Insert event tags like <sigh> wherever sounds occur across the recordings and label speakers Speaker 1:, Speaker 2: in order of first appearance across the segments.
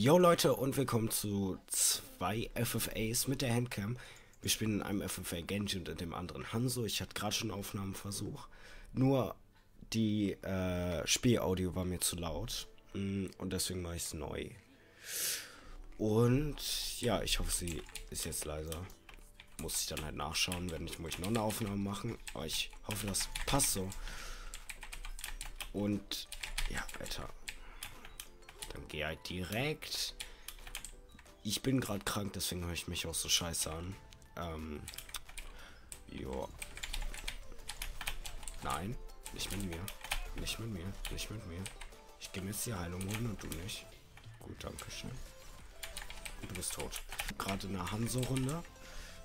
Speaker 1: Yo Leute und willkommen zu zwei FFAs mit der Handcam. Wir spielen in einem FFA Genji und in dem anderen Hanzo. Ich hatte gerade schon einen Aufnahmeversuch. Nur die äh, Spielaudio war mir zu laut. Mm, und deswegen mache ich es neu. Und ja, ich hoffe, sie ist jetzt leiser. Muss ich dann halt nachschauen. Wenn nicht, muss ich noch eine Aufnahme machen. Aber ich hoffe, das passt so. Und ja, Alter. Dann geh halt direkt. Ich bin gerade krank, deswegen höre ich mich auch so scheiße an. Ähm. Jo. Nein, nicht mit mir. Nicht mit mir. Nicht mit mir. Ich gehe jetzt die Heilung holen und du nicht. Gut, danke schön. Du bist tot. Gerade in der Hanso-Runde.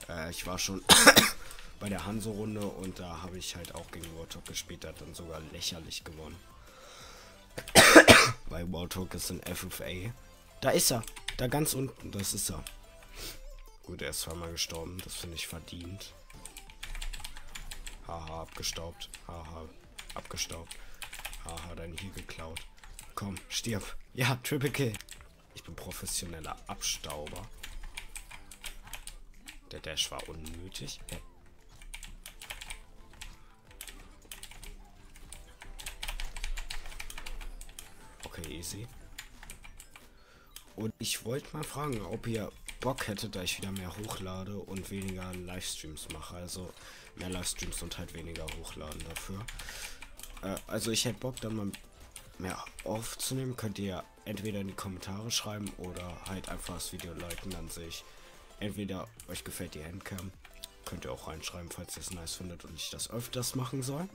Speaker 1: Äh, ich war schon <coughs> bei der Hanso-Runde und da habe ich halt auch gegen Warthog gespielt. Der hat dann sogar lächerlich gewonnen. Weil Warthog ist ein FFA. Da ist er. Da ganz unten. Das ist er. Gut, er ist zweimal gestorben. Das finde ich verdient. Haha, abgestaubt. Haha, abgestaubt. Haha, dein hier geklaut. Komm, stirb. Ja, Triple Kill. Ich bin professioneller Abstauber. Der Dash war unnötig. Easy. Und ich wollte mal fragen, ob ihr Bock hättet, da ich wieder mehr hochlade und weniger Livestreams mache. Also mehr Livestreams und halt weniger hochladen dafür. Äh, also ich hätte Bock, dann mal mehr aufzunehmen. Könnt ihr entweder in die Kommentare schreiben oder halt einfach das Video liken. Dann sehe ich entweder euch gefällt die Handcam. Könnt ihr auch reinschreiben, falls ihr es nice findet und ich das öfters machen soll.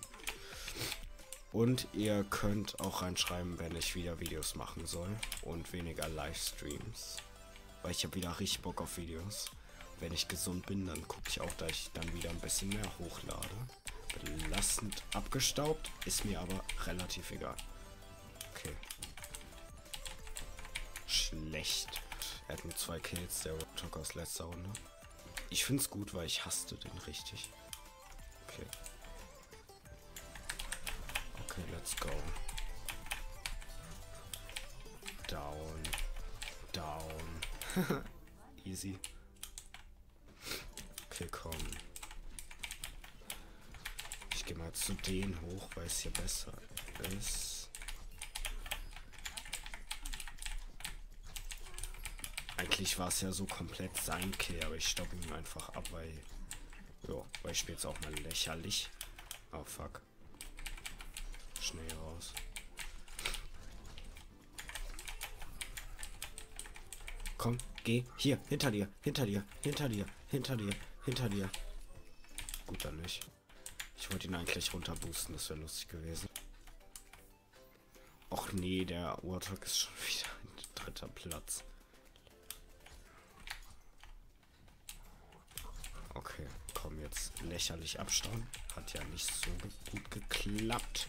Speaker 1: Und ihr könnt auch reinschreiben, wenn ich wieder Videos machen soll und weniger Livestreams. Weil ich habe wieder richtig Bock auf Videos. Wenn ich gesund bin, dann gucke ich auch, dass ich dann wieder ein bisschen mehr hochlade. Belastend abgestaubt, ist mir aber relativ egal. Okay. Schlecht. Er hat nur zwei Kills, der Talk aus letzter Runde. Ich finde es gut, weil ich hasste den richtig. Okay. Okay, let's go. Down. Down. <laughs> Easy. Okay, komm. Ich gehe mal zu denen hoch, weil es hier besser ist. Eigentlich war es ja so komplett sein Kill, aber ich stoppe ihn einfach ab, weil... Ja, weil ich spiele jetzt auch mal lächerlich. Oh, fuck schnell raus. Komm, geh. Hier, hinter dir, hinter dir, hinter dir, hinter dir, hinter dir. Gut, dann nicht. Ich wollte ihn eigentlich runterboosten, das wäre lustig gewesen. Och nee, der Warthog ist schon <laughs> wieder ein dritter Platz. Okay, komm jetzt lächerlich abstauen. Hat ja nicht so gut geklappt.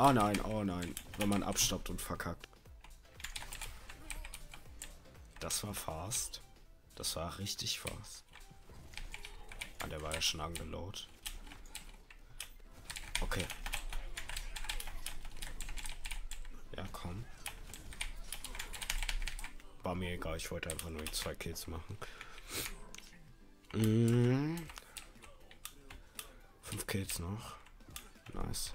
Speaker 1: Oh nein, oh nein. Wenn man abstoppt und verkackt. Das war fast. Das war richtig fast. Ah, der war ja schon angeload. Okay. Ja, komm. War mir egal, ich wollte einfach nur die zwei Kills machen. Mhm. Fünf Kills noch. Nice.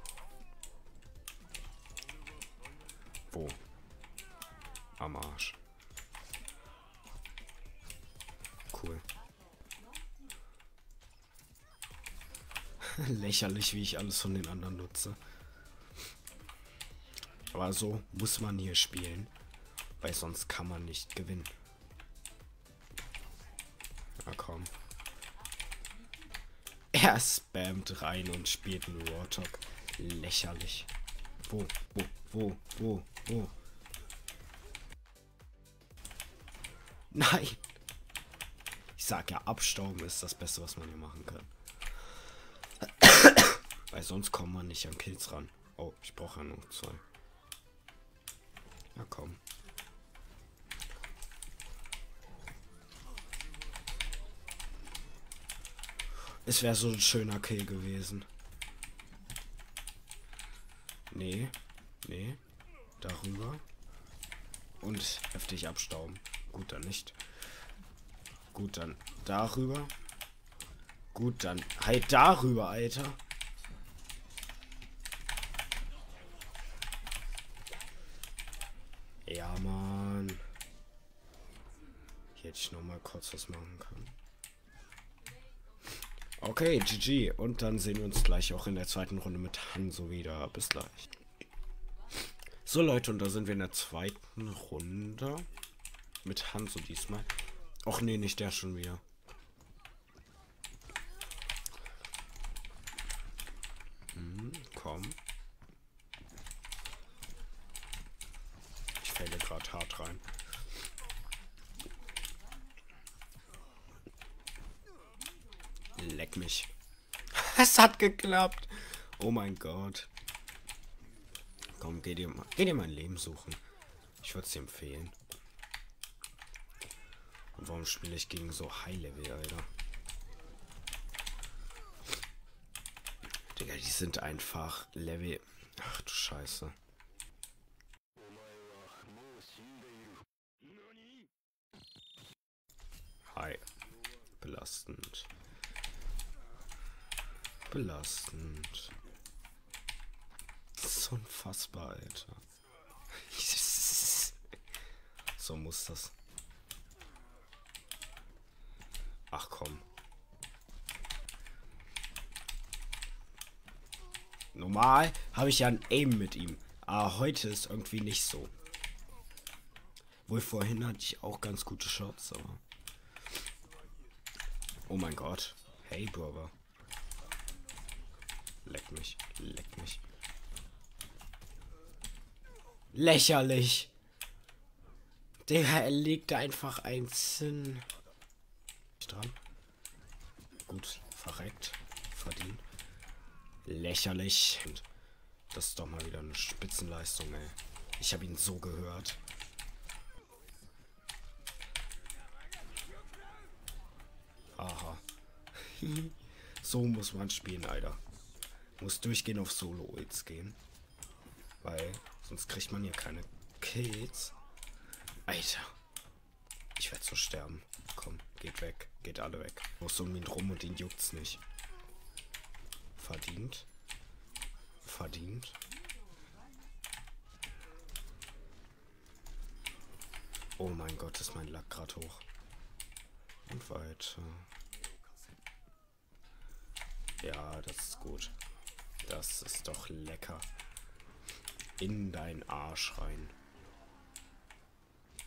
Speaker 1: Wo? Am Arsch. Cool. <laughs> Lächerlich, wie ich alles von den anderen nutze. Aber so muss man hier spielen. Weil sonst kann man nicht gewinnen. Na komm. Er spammt rein und spielt einen Warthog. Lächerlich. Wo, wo, wo, wo, wo? Nein! Ich sag ja, abstauben ist das Beste, was man hier machen kann. Weil sonst kommt man nicht an Kills ran. Oh, ich brauche ja nur zwei. Na komm. Es wäre so ein schöner Kill gewesen. Nee. Nee. Darüber. und heftig abstauben. Gut, dann nicht. Gut, dann darüber. Gut, dann halt darüber, Alter. Ja, Mann. Hier hätte ich noch mal kurz was machen können. Okay, GG. Und dann sehen wir uns gleich auch in der zweiten Runde mit Hanso wieder. Bis gleich. So, Leute, und da sind wir in der zweiten Runde. Mit Hanso diesmal. Och nee, nicht der schon wieder. Hm, komm. Ich fälle gerade hart rein. Leck mich. <laughs> Es hat geklappt. Oh mein Gott. Komm, geh dir mal, geh dir mein Leben suchen. Ich würde es dir empfehlen. Und warum spiele ich gegen so High-Level, Alter? Digga, die sind einfach Level. Ach du Scheiße. Hi. Belastend. Belastend. So unfassbar, Alter. <laughs> so muss das. Ach komm. Normal habe ich ja ein Aim mit ihm. Aber heute ist irgendwie nicht so. Wohl vorhin hatte ich auch ganz gute Shots, aber. Oh mein Gott. Hey, Brother. Leck mich. Leck mich. Lächerlich. Digga, er legt einfach ein Sinn. Dran. Gut, verreckt. Verdient. Lächerlich. Und das ist doch mal wieder eine Spitzenleistung, ey. Ich habe ihn so gehört. Aha. <laughs> so muss man spielen, Alter. Muss durchgehen auf Solo-Ults gehen. Weil sonst kriegt man hier keine Kills. Alter. Ich werde so sterben. Komm, geht weg. Geht alle weg. Muss um ihn rum und ihn juckt's nicht. Verdient. Verdient. Oh mein Gott, ist mein Lack gerade hoch. Und weiter. Ja, das ist gut. Das ist doch lecker. In dein Arsch rein.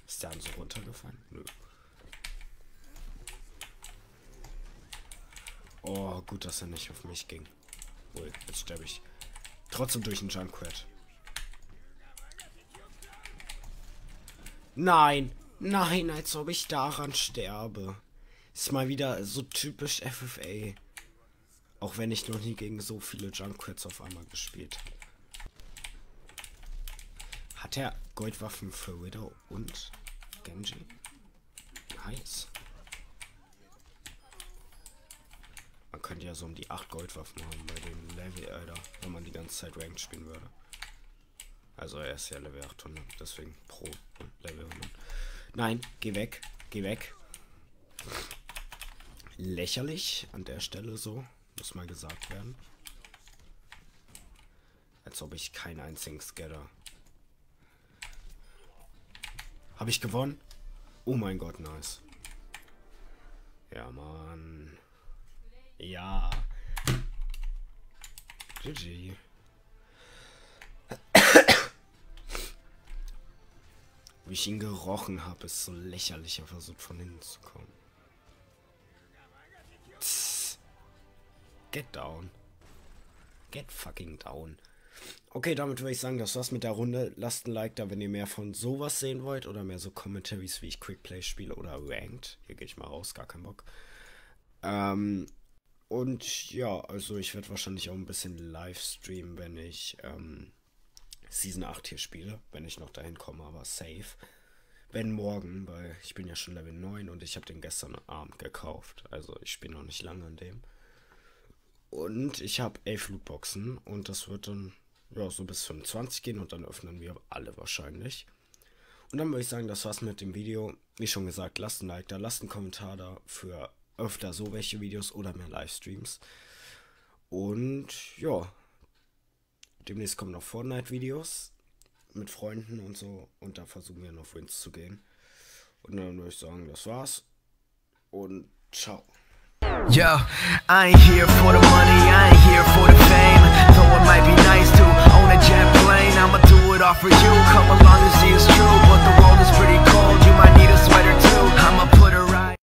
Speaker 1: Ist der so runtergefallen? Nö. Oh, gut, dass er nicht auf mich ging. Wohl, jetzt sterbe ich. Trotzdem durch den Junkrat. Nein, nein, als ob ich daran sterbe. Ist mal wieder so typisch FFA. Auch wenn ich noch nie gegen so viele Junkrats auf einmal gespielt habe. Hat er Goldwaffen für Widow und Genji? Nice. Man könnte ja so um die 8 Goldwaffen haben bei dem Level, Alter, wenn man die ganze Zeit Ranked spielen würde. Also er ist ja Level 800, deswegen pro Level 100. Nein, geh weg, geh weg. Lächerlich an der Stelle so. Muss mal gesagt werden. Als ob ich keinen einzigen Scatter. Habe ich gewonnen? Oh mein Gott, nice. Ja, Mann. Ja. GG. Wie ich ihn gerochen habe, ist so lächerlich, er versucht von hinten zu kommen. Get down. Get fucking down. Okay, damit würde ich sagen, das war's mit der Runde. Lasst ein Like da, wenn ihr mehr von sowas sehen wollt oder mehr so Commentaries, wie ich Quickplay spiele oder Ranked. Hier gehe ich mal raus, gar keinen Bock. Ähm, und ja, also ich werde wahrscheinlich auch ein bisschen live streamen, wenn ich ähm, Season 8 hier spiele, wenn ich noch dahin komme, aber safe. Wenn morgen, weil ich bin ja schon Level 9 und ich habe den gestern Abend gekauft. Also ich spiele noch nicht lange an dem. Und ich habe elf Lootboxen und das wird dann ja so bis 25 gehen und dann öffnen wir alle wahrscheinlich. Und dann würde ich sagen, das war's mit dem Video. Wie schon gesagt, lasst ein Like da, lasst einen Kommentar da für öfter so welche Videos oder mehr Livestreams. Und ja, demnächst kommen noch Fortnite-Videos mit Freunden und so. Und da versuchen wir noch Wins zu gehen. Und dann würde ich sagen, das war's. Und ciao.
Speaker 2: Yo, I ain't here for the money, I ain't here for the fame. Though it might be nice to own a jet plane, I'ma do it all for you. Come along and see it's true, but the world is pretty cold. You might need a sweater too. I'm a